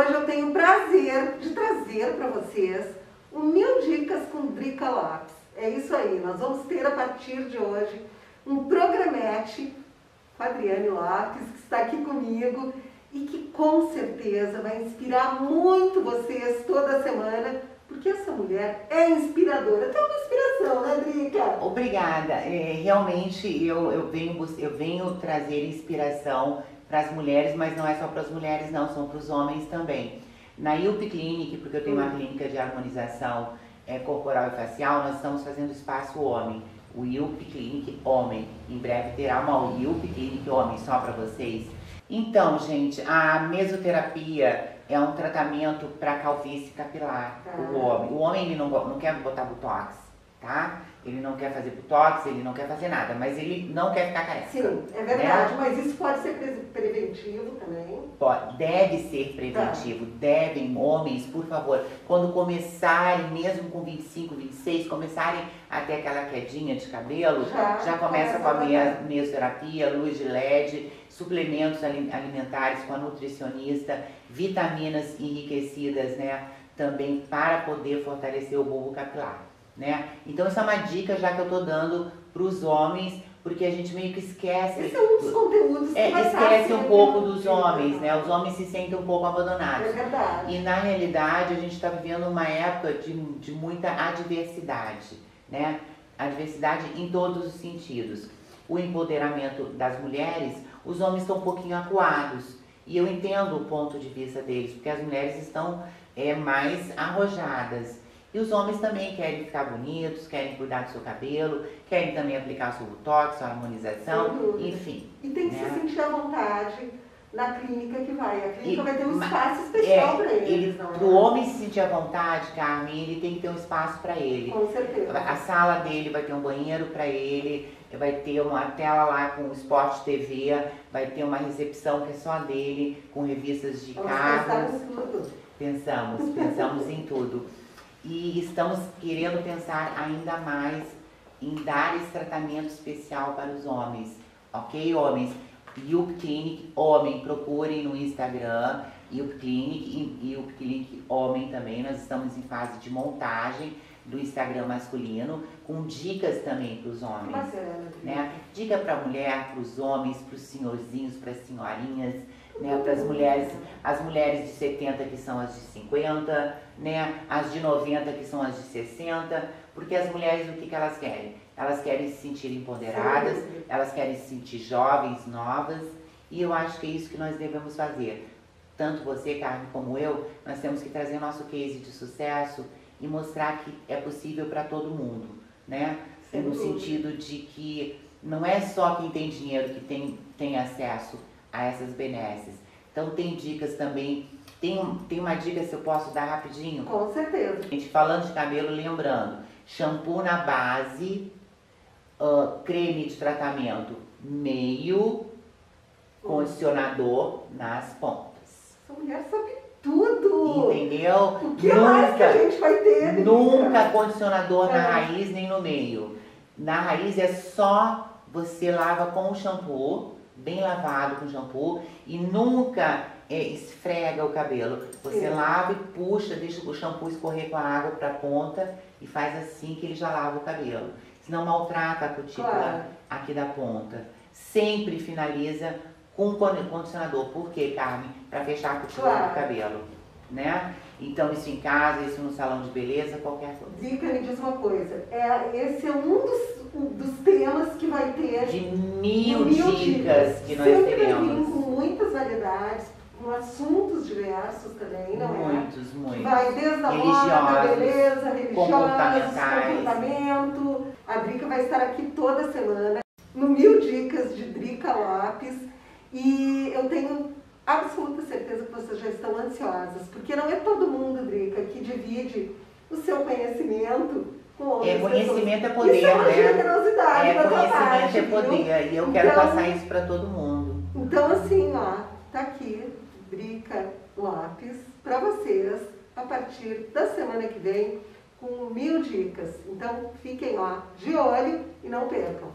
hoje eu tenho o prazer de trazer para vocês o Mil Dicas com Drica Lopes. É isso aí, nós vamos ter a partir de hoje um programete com a Adriane Lopes, que está aqui comigo e que com certeza vai inspirar muito vocês toda semana, porque essa mulher é inspiradora. Tem uma inspiração, né, Drica? Obrigada. É, realmente eu, eu, venho, eu venho trazer inspiração para as mulheres, mas não é só para as mulheres, não, são para os homens também. Na IUP Clinic, porque eu tenho uma clínica de harmonização é, corporal e facial, nós estamos fazendo espaço homem. O IUP Clinic Homem. Em breve terá uma IUP Clinic Homem só para vocês. Então, gente, a mesoterapia é um tratamento para calvície capilar. Tá. O homem. O homem ele não, não quer botar botox, tá? Ele não quer fazer botox, ele não quer fazer nada, mas ele não quer ficar careca. Sim, é verdade, mas isso pode ser pre- preventivo também. Pode- Deve ser preventivo, devem, homens, por favor, quando começarem, mesmo com 25, 26, começarem a ter aquela quedinha de cabelo, Já já, começa começa com a mesoterapia, luz de LED, suplementos ali- alimentares com a nutricionista, vitaminas enriquecidas, né, também para poder fortalecer o bulbo capilar, né? Então essa é uma dica já que eu tô dando para os homens, porque a gente meio que esquece Esse é um dos conteúdos que é, esquece um pouco no dos homens, né? Os homens se sentem um pouco abandonados. É verdade. E na realidade a gente está vivendo uma época de, de muita adversidade, né? Adversidade em todos os sentidos. O empoderamento das mulheres, os homens estão um pouquinho acuados. E eu entendo o ponto de vista deles, porque as mulheres estão é, mais arrojadas. E os homens também querem ficar bonitos, querem cuidar do seu cabelo, querem também aplicar seu botox, sua harmonização, enfim. E tem que né? se sentir à vontade na clínica que vai. A clínica E- vai ter um espaço especial para eles, ele, não é? pro homem se sentir à vontade, Carmen, ele tem que ter um espaço para ele. Com certeza. A sala dele vai ter um banheiro para ele, vai ter uma tela lá com o Sport TV, vai ter uma recepção que é só dele, com revistas de Vamos carros. pensar em tudo. Pensamos, pensamos em tudo. E estamos querendo pensar ainda mais em dar esse tratamento especial para os homens. Ok, homens? Yup Clinic Homem, procurem no Instagram, Yup Clinic e Yup Clinic Homem também. Nós estamos em fase de montagem do Instagram masculino, com dicas também para os homens Bacana. né? Dica para mulher, para os homens, para os senhorzinhos, para as senhorinhas, né? Para as mulheres, as mulheres de 70 que são as de 50, né? As de 90 que são as de 60, porque as mulheres o que, que elas querem? Elas querem se sentir empoderadas, dúvida. elas querem se sentir jovens, novas, e eu acho que é isso que nós devemos fazer. Tanto você, Carmen, como eu, nós temos que trazer nosso case de sucesso e mostrar que é possível para todo mundo, né? Sem no sentido de que não é só quem tem dinheiro que tem, tem acesso a essas benesses. Então tem dicas também. Tem, um- tem uma dica se eu posso dar rapidinho? Com certeza. Gente, falando de cabelo, lembrando, shampoo na base, ah, creme de tratamento meio, condicionador nas pontas. Essa mulher sabe tudo. Entendeu? O que mais que a gente vai ter? Nunca condicionador na É. raiz nem no meio. Na raiz é só você lava com o shampoo, bem lavado com shampoo, e nunca é, esfrega o cabelo. Você Sim. lava e puxa, deixa o shampoo escorrer com a água para a ponta e faz assim que ele já lava o cabelo. Senão maltrata a cutícula Claro. aqui da ponta. Sempre finaliza com con- condicionador. Por quê, Carmen? Para fechar a cutícula Claro. do cabelo, né? Então isso em casa, isso no salão de beleza, qualquer coisa. Dica, me diz uma coisa. É, esse é um dos, dos temas que vai ter De mil, mil dicas que nós Sempre teremos. com muitas variedades, com assuntos diversos também, não é? Muitos, muitos. vai desde a moda, beleza, religiosa, comportamento. A Drica vai estar aqui toda semana no Mil Dicas de Drica Lopes. E eu tenho absoluta certeza que vocês já estão ansiosas, porque não é todo mundo, Drica, que divide o seu conhecimento outras É, conhecimento é pessoas. poder, Isso é uma né? generosidade É, da tua parte, conhecimento é viu? poder. E eu quero Então- passar isso para todo mundo. Então, assim, ó, tá aqui, Drica Lopes, pra vocês, a partir da semana que vem com mil dicas. Então fiquem lá de olho e não percam.